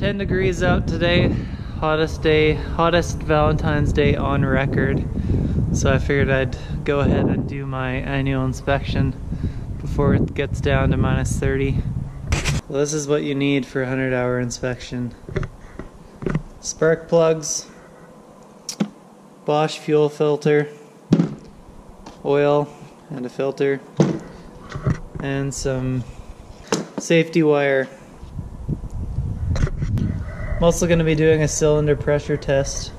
10 degrees out today. Hottest day, hottest Valentine's Day on record. So I figured I'd go ahead and do my annual inspection before it gets down to minus 30. Well, this is what you need for a 100 hour inspection. Spark plugs, Bosch fuel filter, oil and a filter, and some safety wire. I'm also going to be doing a cylinder pressure test.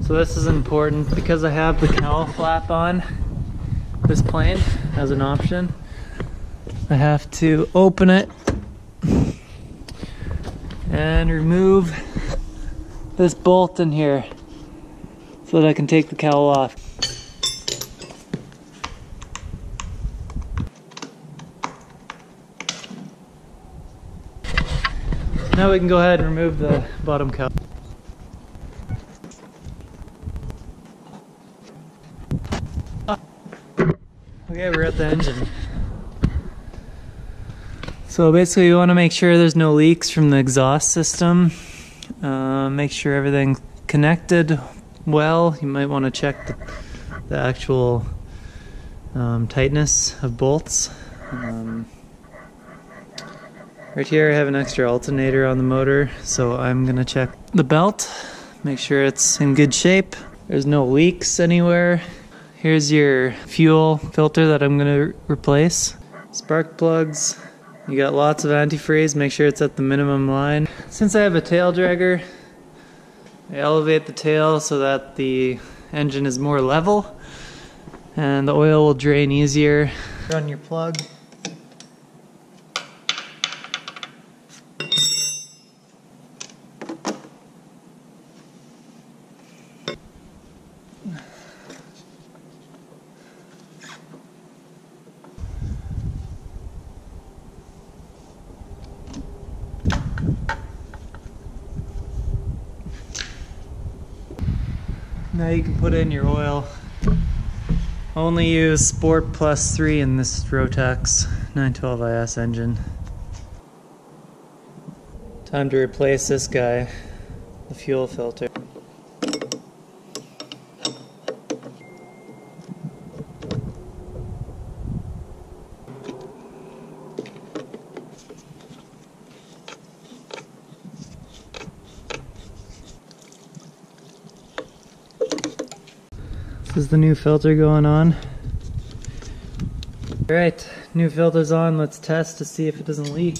So this is important because I have the cowl flap on this plane as an option. I have to open it and remove this bolt in here so that I can take the cowl off. Now we can go ahead and remove the bottom cowl. Okay, we're at the engine. So basically you want to make sure there's no leaks from the exhaust system. Uh, make sure everything's connected well. You might want to check the, the actual um, tightness of bolts. Um, right here I have an extra alternator on the motor, so I'm going to check the belt, make sure it's in good shape. There's no leaks anywhere. Here's your fuel filter that I'm going to replace. Spark plugs. You got lots of antifreeze, make sure it's at the minimum line. Since I have a tail dragger, I elevate the tail so that the engine is more level and the oil will drain easier. Run your plug. Now you can put in your oil. Only use Sport Plus 3 in this Rotax 912IS engine. Time to replace this guy, the fuel filter. Is the new filter going on. Alright, new filter's on. Let's test to see if it doesn't leak.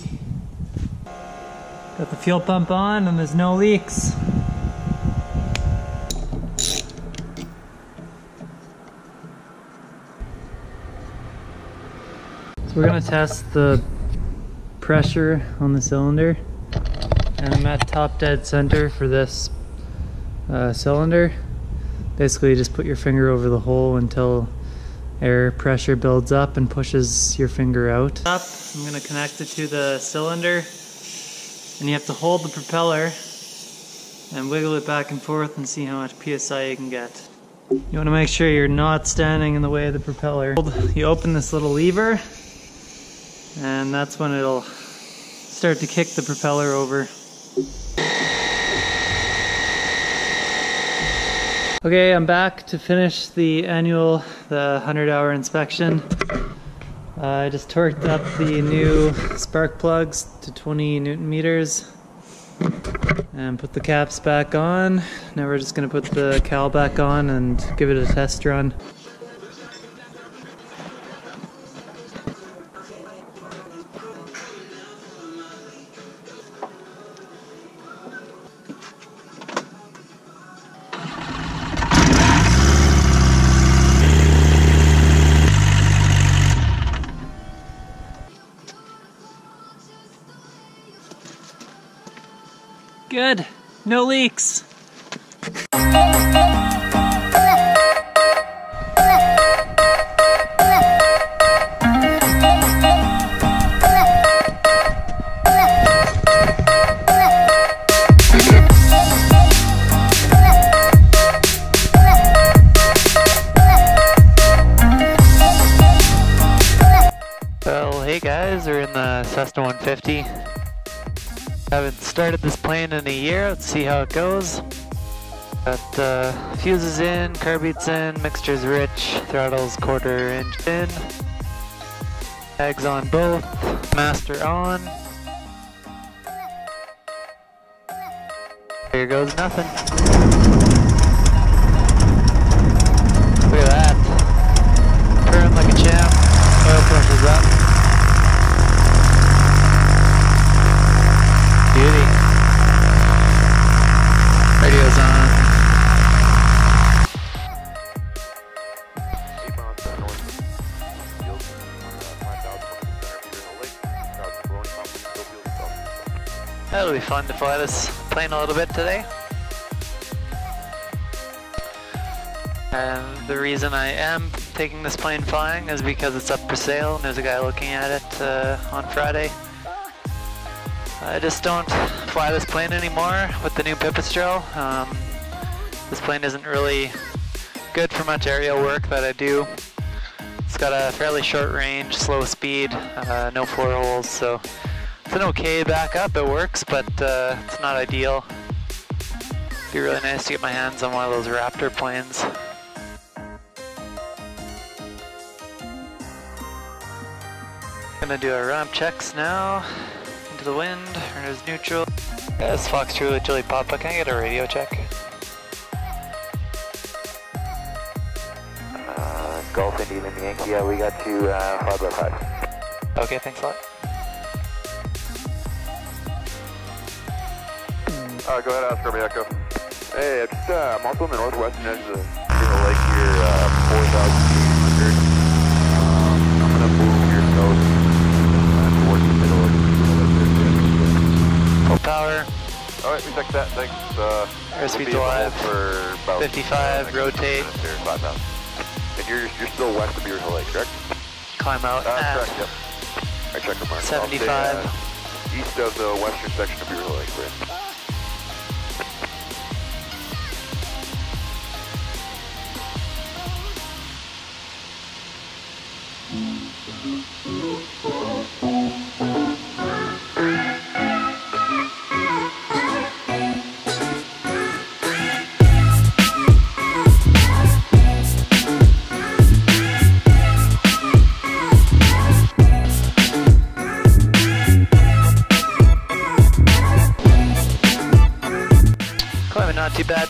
Got the fuel pump on and there's no leaks. So we're gonna test the pressure on the cylinder. And I'm at top dead center for this uh, cylinder. Basically, you just put your finger over the hole until air pressure builds up and pushes your finger out. Up, I'm going to connect it to the cylinder and you have to hold the propeller and wiggle it back and forth and see how much PSI you can get. You want to make sure you're not standing in the way of the propeller. You open this little lever and that's when it'll start to kick the propeller over. Okay, I'm back to finish the annual, the 100 hour inspection. Uh, I just torqued up the new spark plugs to 20 newton meters and put the caps back on. Now we're just gonna put the cowl back on and give it a test run. No leaks. Well, hey guys, we're in the Cessna 150. Haven't started this plane in a year, let's see how it goes. Got uh, fuses in, carb heat's in, mixture's rich, throttle's quarter inch in. Mags on both, master on. Here goes nothing. Look at that. Turn like a champ. Oil pressure's up. Feels itself. That'll be fun to fly this plane a little bit today. And the reason I am taking this plane flying is because it's up for sale and there's a guy looking at it uh, on Friday. I just don't fly this plane anymore with the new Pipistrel. Um, this plane isn't really good for much aerial work that I do. It's got a fairly short range, slow speed, uh, no floor holes, so it's an okay backup. It works, but uh, it's not ideal. It'd be really nice to get my hands on one of those Raptor planes. Gonna do our ramp checks now. Into the wind, runner's neutral. Yes, Fox True with Chili Papa. Can I get a radio check? Uh, Golf Indy and Yankee, yeah, we got you uh, 5 by 5. Okay, thanks a lot. Uh, go ahead, Oscar Echo. Hey, it's, uh, I'm also on the northwestern edge of the, lake here, uh, 4,800. Uh, be alive. for about 55, next rotate. minutes Here, 5,000. And you're, you're still west of Beaver Hill Lake, correct? climb out Uh, at correct, yep. I checked the mark. 75. Stay, uh, east of the western section of Beaver Lake, right?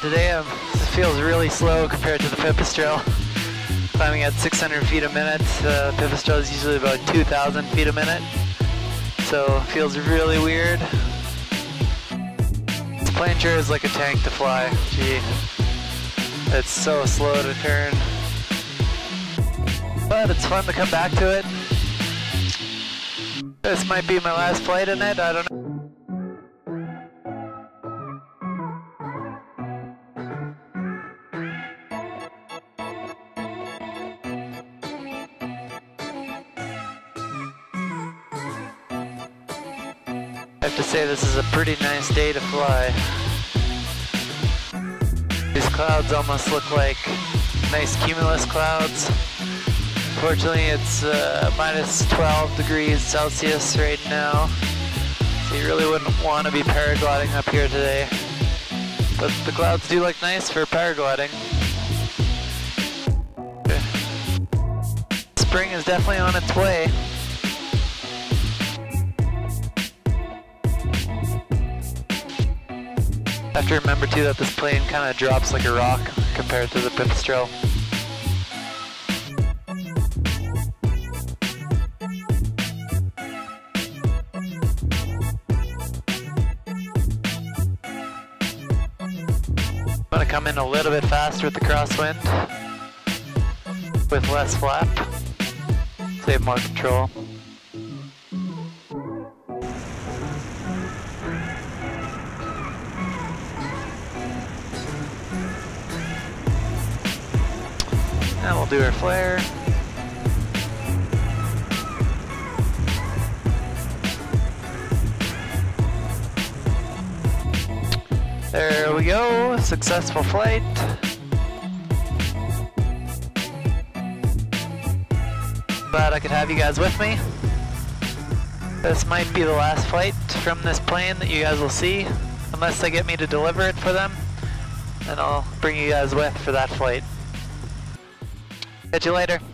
Today. Um, this feels really slow compared to the Pipistrel. Climbing at 600 feet a minute. The Pipistrel is usually about 2,000 feet a minute. So it feels really weird. This plane sure is like a tank to fly. Gee, it's so slow to turn. But it's fun to come back to it. This might be my last flight in it. I don't know. Have to say this is a pretty nice day to fly. These clouds almost look like nice cumulus clouds. Fortunately, it's uh, minus 12 degrees Celsius right now, so you really wouldn't want to be paragliding up here today. But the clouds do look nice for paragliding. Spring is definitely on its way. Have to remember too that this plane kind of drops like a rock compared to the Pipistrel. I'm gonna come in a little bit faster with the crosswind, with less flap, save more control. And we'll do our flare. There we go, successful flight. Glad I could have you guys with me. This might be the last flight from this plane that you guys will see, unless they get me to deliver it for them, and I'll bring you guys with for that flight. Catch you later.